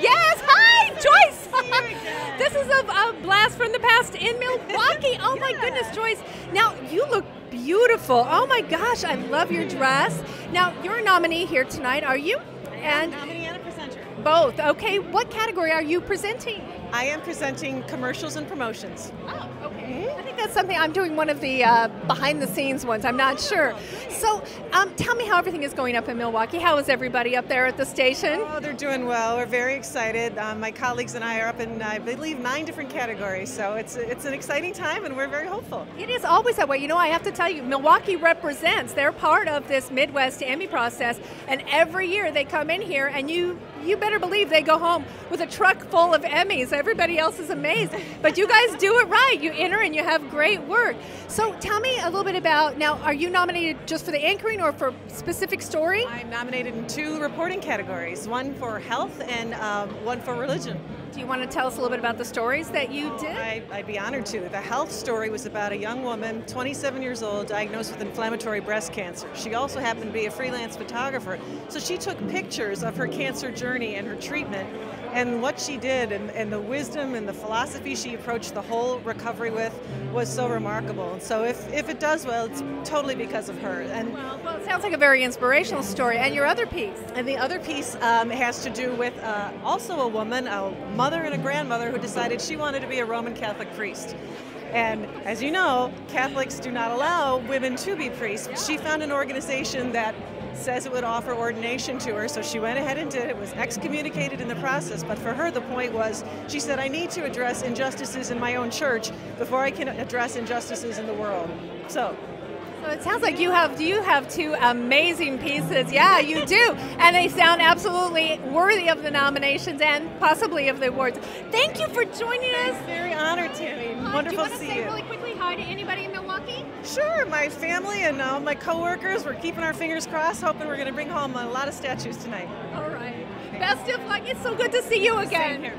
Yes. Hi, Joyce. this is a, a, blast from the past in Milwaukee. Oh, my goodness, Joyce. Now, you look beautiful. Oh, my gosh. I love your dress. Now, you're a nominee here tonight, are you? And nominee and a presenter. Both. Okay. What category are you presenting? I am presenting commercials and promotions. Oh, okay. I think that's something I'm doing one of the uh, behind the scenes ones. I'm not sure. So, um, tell me how everything is going up in Milwaukee. How is everybody up there at the station? Oh, they're doing well. We're very excited. Um, my colleagues and I are up in, I believe, nine different categories. So it's it's an exciting time, and we're very hopeful. It is always that way. You know, I have to tell you, Milwaukee represents. They're part of this Midwest Emmy process, and every year they come in here, and you you better believe they go home with a truck full of Emmys. Everybody else is amazed. But you guys do it right. You enter and you have great work. So tell me a little bit about now, are you nominated just for the anchoring or for specific story? I'm nominated in two reporting categories one for health and um, one for religion. Do you want to tell us a little bit about the stories that you did? I, would be honored to. The health story was about a young woman, 27 years old, diagnosed with inflammatory breast cancer. She also happened to be a freelance photographer, so she took pictures of her cancer journey and her treatment and what she did and, and, the wisdom and the philosophy she approached the whole recovery with was so remarkable. So if, if it does well, it's totally because of her. And well, well it sounds like a very inspirational story. And your other piece? And the other piece um, has to do with uh, also a woman, a mother and a grandmother who decided she wanted to be a Roman Catholic priest. And as you know, Catholics do not allow women to be priests. She found an organization that says it would offer ordination to her, so she went ahead and did it, was excommunicated in the process, but for her the point was, she said, I need to address injustices in my own church before I can address injustices in the world. So so it sounds like you have you have two amazing pieces. Yeah, you do, and they sound absolutely worthy of the nominations and possibly of the awards. Thank you for joining us. Very honored, Tammie. Hi, Wonderful to see you. say you. Really quickly, hi to anybody in Milwaukee. Sure, my family and all my coworkers. We're keeping our fingers crossed, hoping we're going to bring home a lot of statues tonight. All right. Best of luck. It's so good to see you again.